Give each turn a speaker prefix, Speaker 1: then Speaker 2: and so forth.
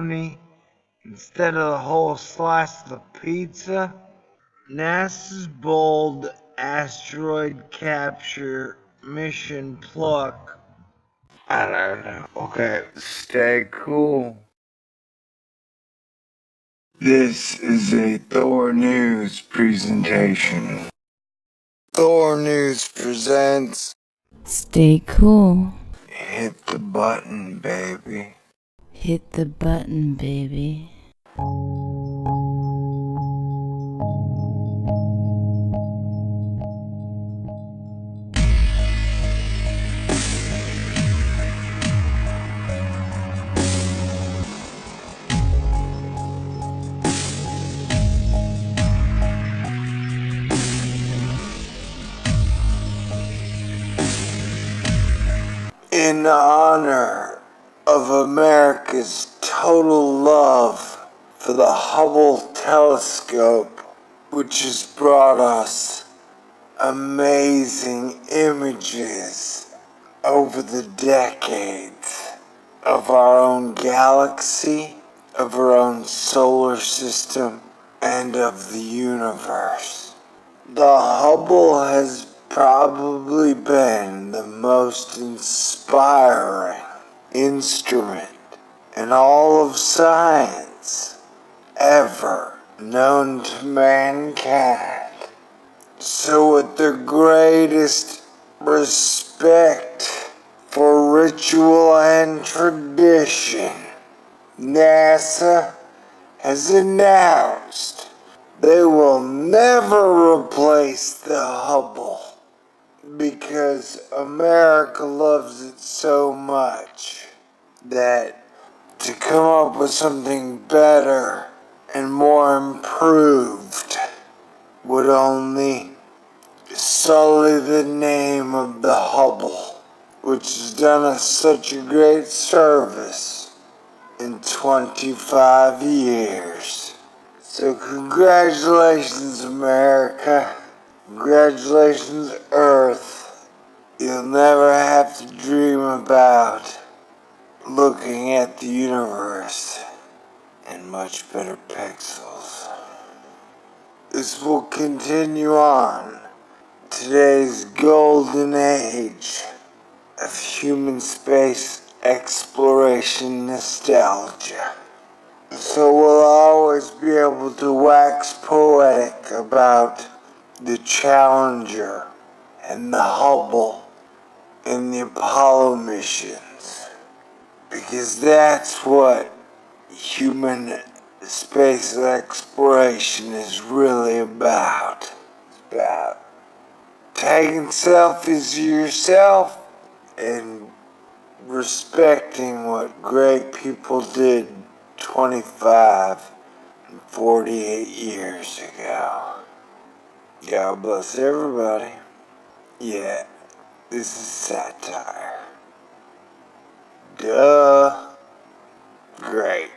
Speaker 1: pepperoni instead of the whole slice of the pizza. NASA's bold asteroid capture mission pluck. I don't know. Okay, stay cool. This is a Thor News presentation. Thor News presents
Speaker 2: Stay cool.
Speaker 1: Hit the button, baby.
Speaker 2: Hit the button, baby.
Speaker 1: In honor of America's total love for the Hubble telescope, which has brought us amazing images over the decades of our own galaxy, of our own solar system, and of the universe. The Hubble has probably been the most inspiring instrument in all of science ever known to mankind. So, with the greatest respect for ritual and tradition, NASA has announced they will never replace the Hubble because America loves it so much that to come up with something better and more improved would only sully the name of the Hubble, which has done us such a great service in 25 years. So, congratulations, America. Congratulations, Earth. You'll never have to dream about looking at the universe in much better pixels. This will continue on today's golden age of human space exploration nostalgia. So we'll always be able to wax poetic about the Challenger and the Hubble and the Apollo missions. Because that's what human space exploration is really about. It's about taking selfies of yourself and respecting what great people did 25 and 48 years ago. God bless everybody. Yeah, this is satire. Duh. Great.